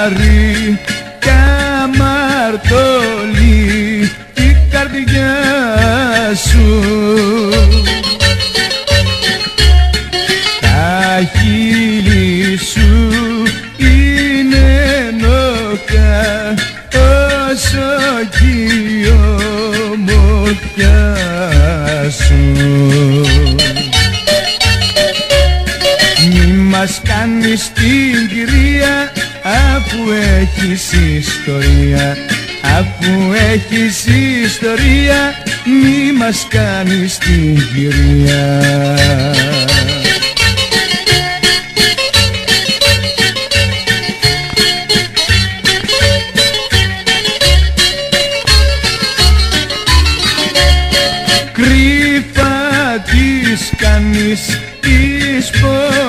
Μακάρι η καρδιά σου. Τα χείλη σου είναι νόκα όσο κι ομορφιά σου. Μας κάνεις την κυρία αφού έχεις ιστορία Αφού έχεις ιστορία μη μας κάνεις την κυρία Κρύφα τις κάνεις τις πονήριες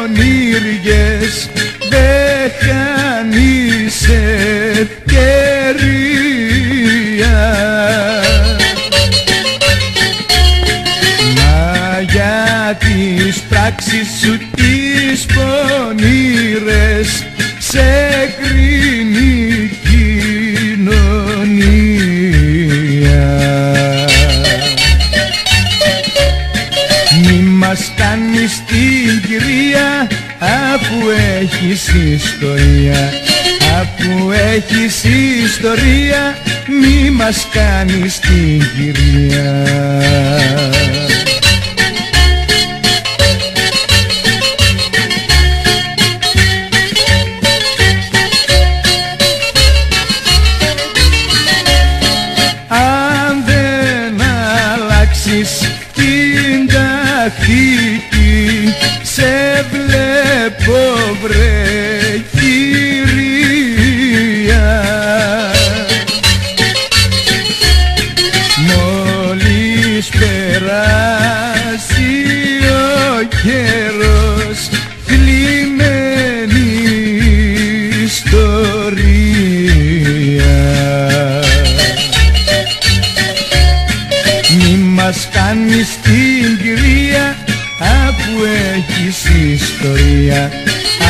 τις πράξεις σου τις πονήρες σε κρίνει η κοινωνία. Μη μας κάνεις την κυρία αφού έχεις ιστορία. Αφού έχεις ιστορία μη μας κάνεις την κυρία περάσει ο καιρός θλιμμένη ιστορία. Μη μας κάνεις την κυρία αφού έχεις ιστορία.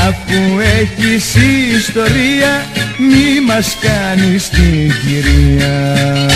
Αφού έχεις ιστορία μη μας κάνεις την κυρία